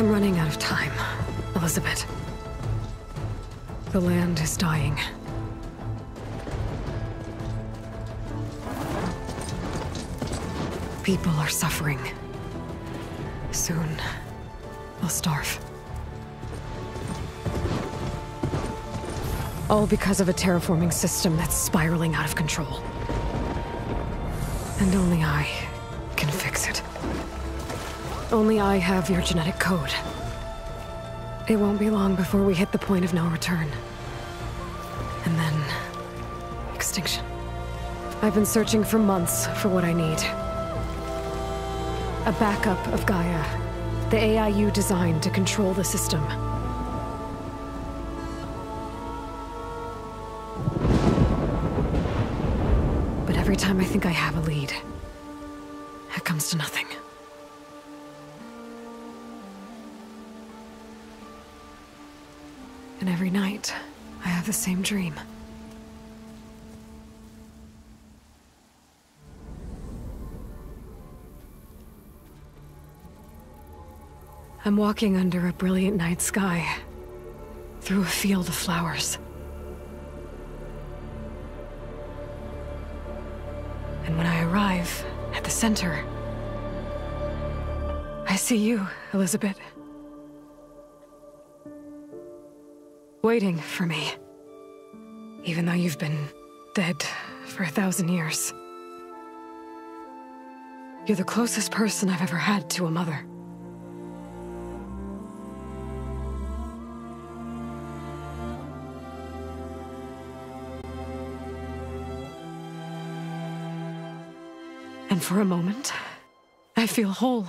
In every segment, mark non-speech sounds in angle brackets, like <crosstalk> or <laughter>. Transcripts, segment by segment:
I'm running out of time, Elizabeth. The land is dying. People are suffering. Soon, they'll starve. All because of a terraforming system that's spiraling out of control. And only I can fix it. Only I have your genetic code. It won't be long before we hit the point of no return. And then... extinction. I've been searching for months for what I need. A backup of Gaia. The AI you designed to control the system. But every time I think I have a lead, it comes to nothing. And every night, I have the same dream. I'm walking under a brilliant night sky, through a field of flowers. And when I arrive at the center, I see you, Elizabeth. Waiting for me. Even though you've been dead for a thousand years. You're the closest person I've ever had to a mother. And for a moment, I feel whole.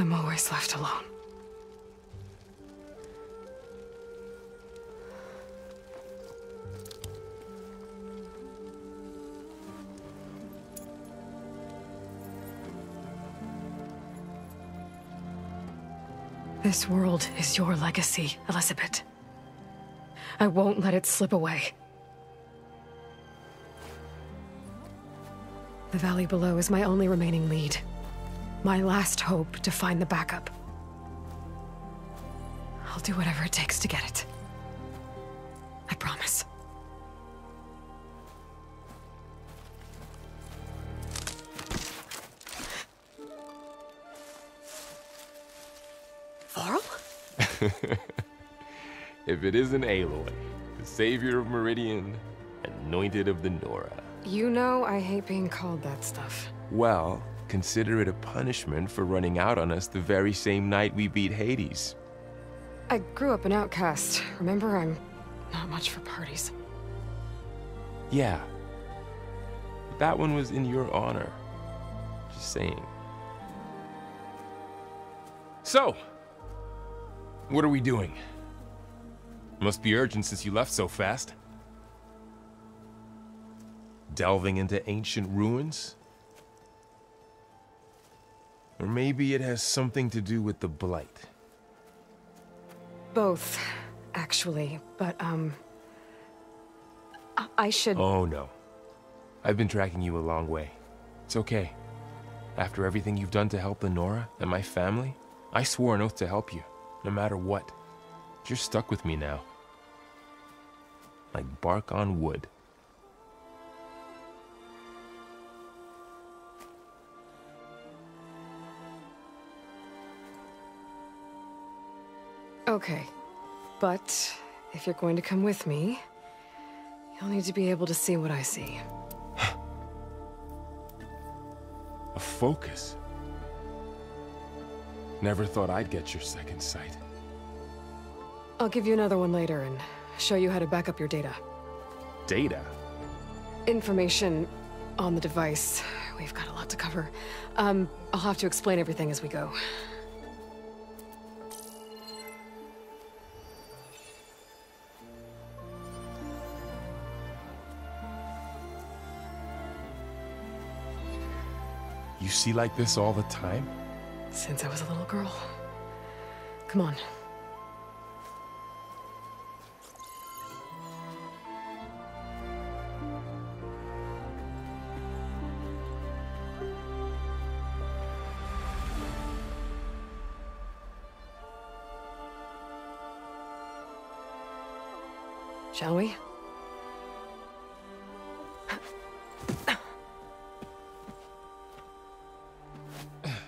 I'm always left alone. This world is your legacy, Elizabeth. I won't let it slip away. The valley below is my only remaining lead. My last hope to find the backup. I'll do whatever it takes to get it. <laughs> if it isn't Aloy, the savior of Meridian, anointed of the Nora. You know I hate being called that stuff. Well, consider it a punishment for running out on us the very same night we beat Hades. I grew up an outcast. Remember, I'm not much for parties. Yeah. That one was in your honor. Just saying. So, what are we doing? Must be urgent since you left so fast. Delving into ancient ruins? Or maybe it has something to do with the Blight. Both, actually. But, um... I, I should... Oh, no. I've been tracking you a long way. It's okay. After everything you've done to help the Nora and my family, I swore an oath to help you, no matter what. You're stuck with me now. Like bark on wood. Okay. But if you're going to come with me, you'll need to be able to see what I see. A focus? Never thought I'd get your second sight. I'll give you another one later and show you how to back up your data. Data? Information on the device we've got a lot to cover. Um, I'll have to explain everything as we go. You see like this all the time? Since I was a little girl. Come on. Shall we? <laughs>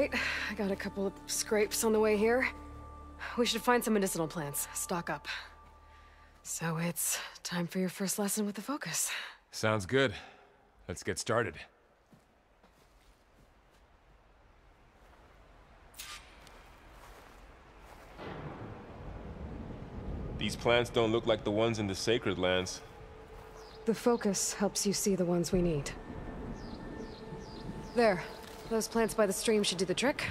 right, I got a couple of scrapes on the way here. We should find some medicinal plants, stock up. So it's time for your first lesson with the Focus. Sounds good. Let's get started. These plants don't look like the ones in the Sacred Lands. The Focus helps you see the ones we need. There. Those plants by the stream should do the trick.